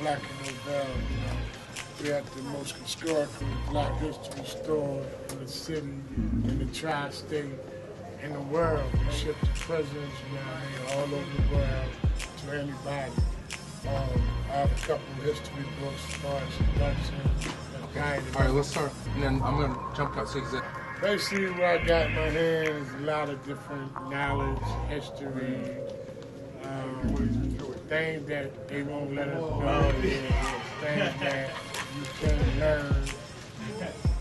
Black and we had the most Black history store in the city, in the tri-state, in the world. We shipped to presidents, mean, all over the world to anybody. I have a couple history books. All right, let's start. And then I'm going to jump out you can Basically, what I got in my hands is a lot of different knowledge, history, um, things that they won't let us know, things that you can learn,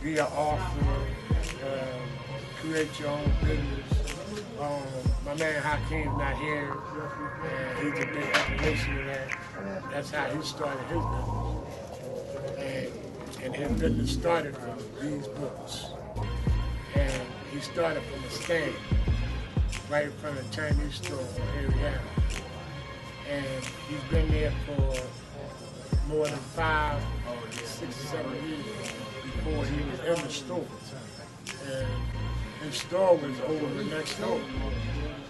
be an author, um, create your own business. Um, my man Hakim's not here, and he's a big of that. That's how he started his business. And, and his business started from these books he started from a stand right in front of the Chinese store on Ariana. And he's been there for more than five, six, seven years before he was in the store. And his store was over the next door.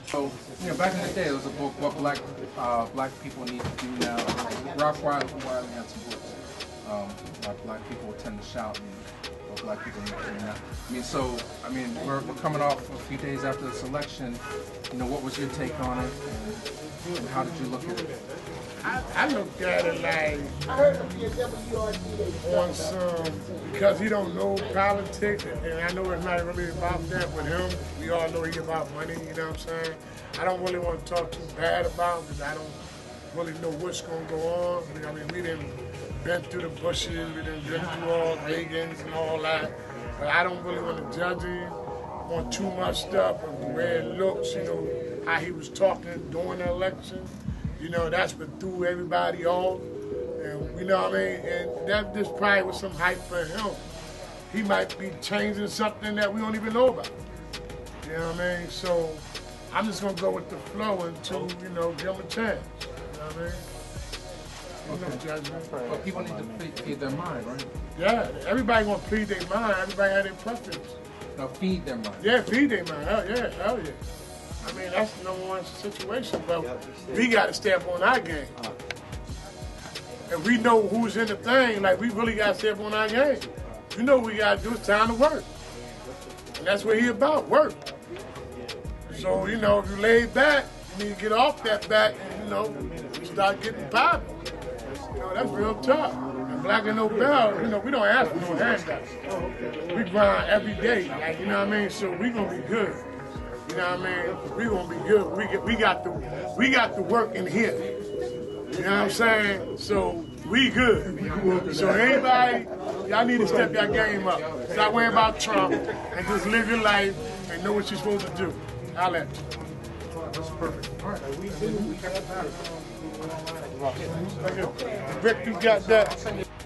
So, you know, back in the day, it was a book, What Black uh, Black People Need to Do Now. Ralph Wiley, Wiley had some books. Um, black people tend to shout and what black people need to do now. I mean, so, I mean, we're, we're coming off a few days after this election. You know, what was your take on it? And, and how did you look at it? I, I looked at it like I heard from D W R D on some because he don't know politics, and I know it's not really about that with him. We all know he about money. You know what I'm saying? I don't really want to talk too bad about because I don't really know what's going to go on. I mean, we didn't been through the bushes, we didn't been through all Reagans and all that. But I don't really want to judge him on too much stuff of the way it looks. You know how he was talking during the election. You know, that's what threw everybody off. And you know what I mean? And that just probably was some hype for him. He might be changing something that we don't even know about. You know what I mean? So I'm just gonna go with the flow until, you know, give him a chance. You know what I mean? Ain't no judgment. But people need to feed, feed their mind, right? Yeah, everybody gonna feed their mind. Everybody had their preference. Now, feed their mind. Yeah, feed their mind. Hell yeah, hell yeah. I mean, that's the number one situation, but we got to step on our game. Uh-huh. And we know who's in the thing, like we really got to step on our game. You know what we got to do, it's time to work. And that's what he about, work. So, you know, if you lay back, you need to get off that back and, you know, start getting popping. You know, that's real tough. And Black and Nobel, you know, we don't ask for no handouts. We grind every day, like, you know what I mean? So we gonna be good. You know what I mean? We gonna be good. We get, we got the we got the work in here. You know what I'm saying? So we good. So anybody, y'all need to step your game up. Stop worrying about Trump and just live your life and know what you're supposed to do. You. That's perfect. All right. Rick, you got that?